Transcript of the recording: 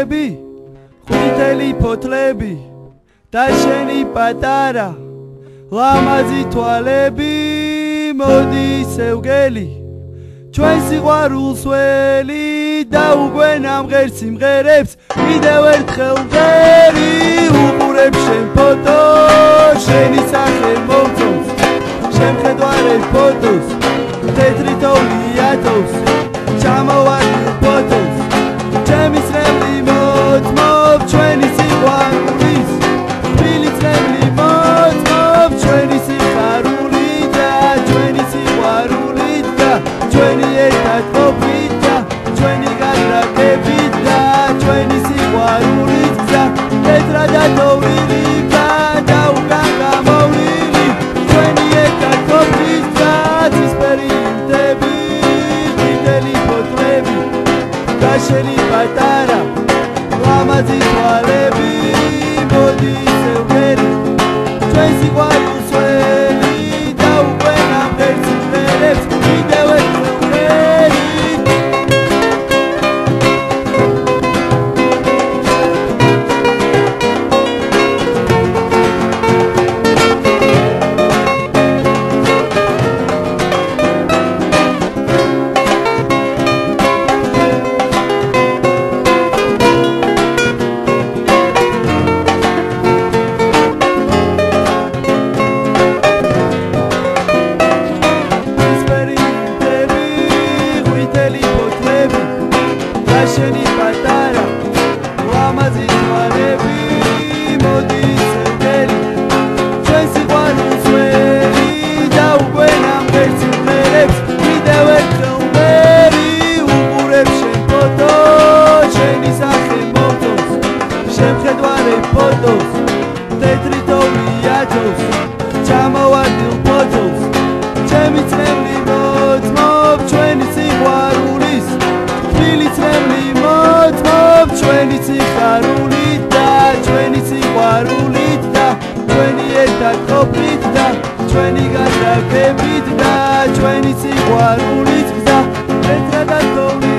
ფოთლები ყვითელი ფოთლები და შენი პატარა ლამაზი თვალები მოდი სევგელი ჩვენ სიყვარულს ველი და უკვე ნამღერ სიმღერებს კიდევ ერთხელ მღერი უყურებ შენ ფოტოს შენი სახე მოვწონს შემხედვარე ფოტოს თეთრი თოვლი ათოვს ჩამოვა და შენი პატარა ლამაზი თვალები მოდი ზევგერი ჩვენ სიყვარულს ველი შენი პატარა ლამაზი თვალები სიხარული და ჩვენი სიყვარული და ჩვენი ერთად ყოფით და ჩვენი გადაგებით და ჩვენი თეთრა და და დაუკა